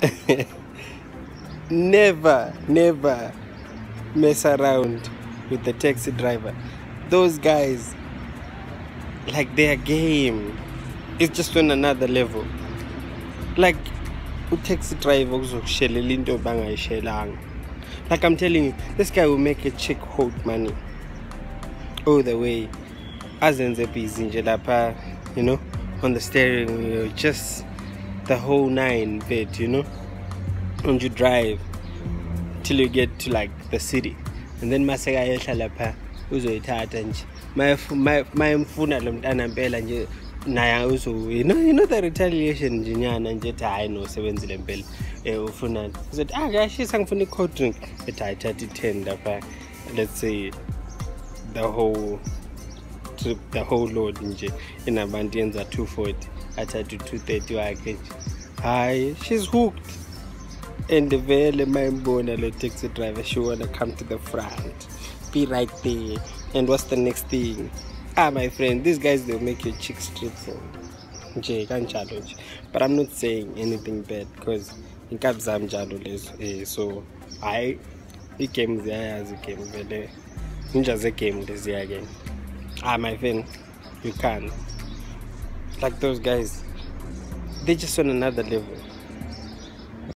never never mess around with the taxi driver. Those guys like their game. Is just on another level. Like utaxi driver kuzokushelela into bangayishelanga. Like i'm telling you this guy will make a chick hold money all the way. Azenze busy nje lapha you know on the steering wheel just the whole nine bit you know? And you drive till you get to like the city. And then masekayehla lapha uzoyithatha nje. Mayemfuna lo mntana mpela nje naye uzo you know, you know the retaliation nje nyana nje ethi hayi no usebenzile mpela. Um ufunani uzothi ah kuyashisa ngifuna i-cold drink. Ethi hayi thatha i-ten lapha. Let's say the whole trip the whole load nje inabantu yenza 240 athathe u-230 wakhe nje. Hayi she's hooked. And vele mayimbona lo taxi driver she wanna come to the front be right there. And what's the next thing? Ah my friend these guys they'll make your chick strip for nje kanjalo nje. But i'm not saying anything bad because inkabi zami njalo lezo um so hayi igame ziyayazi igame vele ninja zegame ke ah my friend you can't. Like those guys they're just on another level